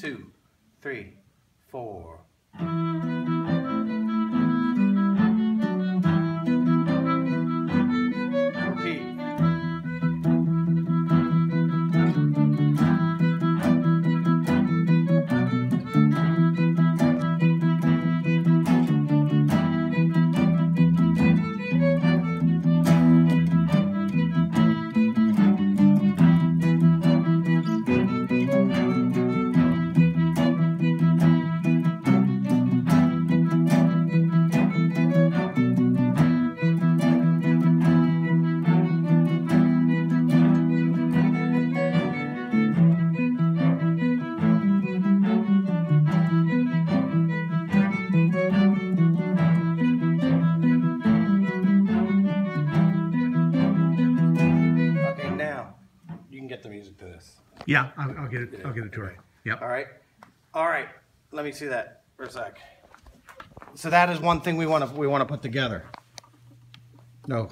two, three, four. can get the music to this. Yeah, I'll, I'll get it. I'll get it to her. Yep. All right. All right. Let me see that for a sec. So that is one thing we want to we want to put together. No.